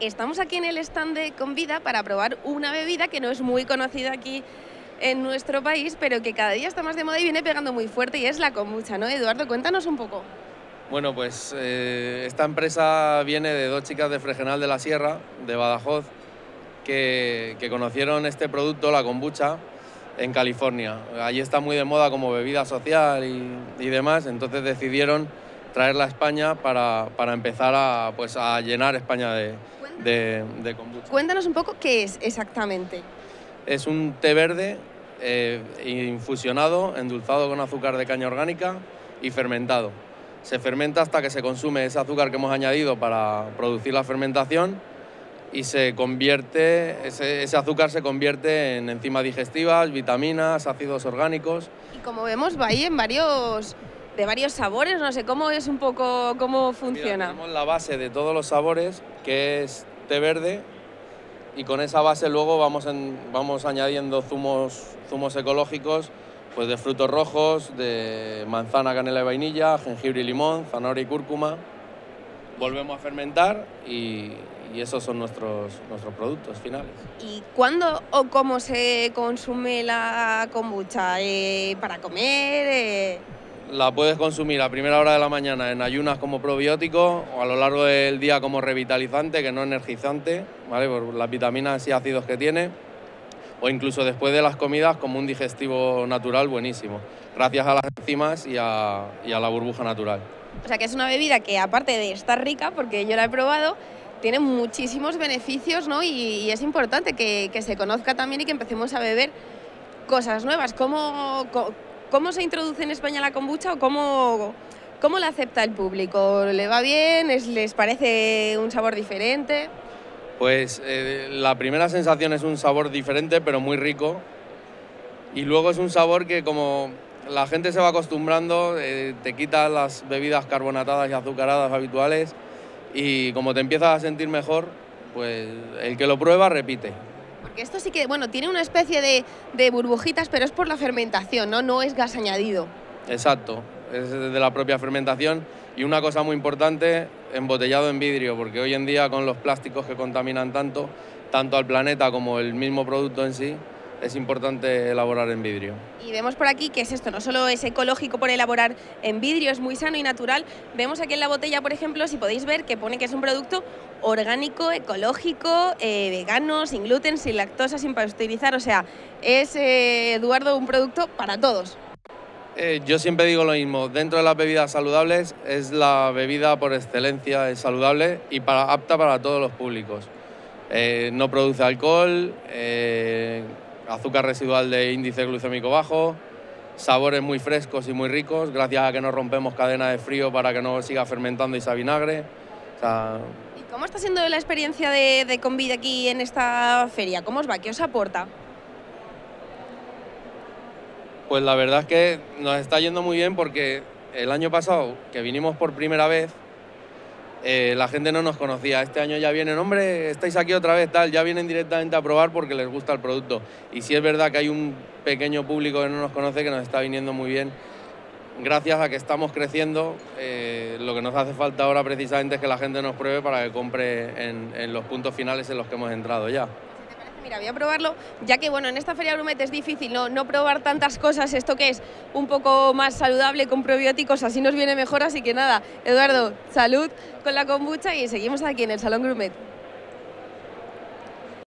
estamos aquí en el stand de Convida para probar una bebida que no es muy conocida aquí en nuestro país, pero que cada día está más de moda y viene pegando muy fuerte y es la kombucha, ¿no? Eduardo, cuéntanos un poco. Bueno, pues eh, esta empresa viene de dos chicas de Fregenal de la Sierra, de Badajoz, que, conocieron este producto, la kombucha, en California. Allí está muy de moda como bebida social y, demás, entonces decidieron traerla a España para, empezar a, pues, a llenar España de, de, kombucha. Cuéntanos un poco qué es exactamente. Es un té verde eh, infusionado, endulzado con azúcar de caña orgánica y fermentado se fermenta hasta que se consume ese azúcar que hemos añadido para producir la fermentación y se convierte, ese, azúcar se convierte en enzimas digestivas, vitaminas, ácidos orgánicos. Y como vemos va ahí en varios, de varios sabores, no sé cómo es un poco, cómo funciona. tenemos la base de todos los sabores, que es verde, y con esa base luego vamos, vamos añadiendo zumos, zumos ecológicos pues de frutos rojos, de manzana, canela y vainilla, jengibre y limón, zanahoria y cúrcuma. Volvemos a fermentar y, esos son nuestros, nuestros productos finales. ¿Y cuándo o cómo se consume la kombucha? Eh, ¿Para comer? Eh? La puedes consumir a primera hora de la mañana en ayunas como probiótico o a lo largo del día como revitalizante, que no energizante, ¿vale? por las vitaminas y ácidos que tiene o incluso después de las comidas como un digestivo natural buenísimo, gracias a las enzimas y a, la burbuja natural. O sea que es una bebida que aparte de estar rica, porque yo la he probado, tiene muchísimos beneficios ¿no? y, es importante que, se conozca también y que empecemos a beber cosas nuevas. ¿Cómo, cómo, se introduce en España la kombucha o cómo, cómo la acepta el público? ¿Le va bien? ¿Les parece un sabor diferente? Pues eh, la primera sensación es un sabor diferente, pero muy rico. Y luego es un sabor que como la gente se va acostumbrando, eh, te quita las bebidas carbonatadas y azucaradas habituales y como te empiezas a sentir mejor, pues el que lo prueba repite. Porque esto sí que, bueno, tiene una especie de, de burbujitas, pero es por la fermentación, ¿no? No es gas añadido. Exacto, es de la propia fermentación y una cosa muy importante, embotellado en vidrio, porque hoy en día con los plásticos que contaminan tanto, tanto al planeta como el mismo producto en sí, es importante elaborar en vidrio. Y vemos por aquí que es esto, no solo es ecológico por elaborar en vidrio, es muy sano y natural. Vemos aquí en la botella, por ejemplo, si podéis ver que pone que es un producto orgánico, ecológico, eh, vegano, sin gluten, sin lactosa, sin pasteurizar. O sea, es, eh, Eduardo, un producto para todos. Eh, yo siempre digo lo mismo, dentro de las bebidas saludables es la bebida por excelencia, es saludable y para, apta para todos los públicos. Eh, no produce alcohol, eh, azúcar residual de índice glucémico bajo, sabores muy frescos y muy ricos, gracias a que no rompemos cadena de frío para que no siga fermentando y sea vinagre. ¿Y cómo está siendo la experiencia de, de Convida aquí en esta feria? ¿Cómo os va? ¿Qué os aporta? Pues la verdad es que nos está yendo muy bien porque el año pasado, que vinimos por primera vez, eh, la gente no nos conocía. Este año ya vienen, hombre, estáis aquí otra vez, tal, ya vienen directamente a probar porque les gusta el producto. Y sí es verdad que hay un pequeño público que no nos conoce que nos está viniendo muy bien. Gracias a que estamos creciendo, eh, lo que nos hace falta ahora precisamente es que la gente nos pruebe para que compre en, en los puntos finales en los que hemos entrado ya. Mira, voy a probarlo, ya que bueno, en esta feria Grumet es difícil no, no probar tantas cosas, esto que es un poco más saludable con probióticos, así nos viene mejor, así que nada, Eduardo, salud con la kombucha y seguimos aquí en el Salón Grumet.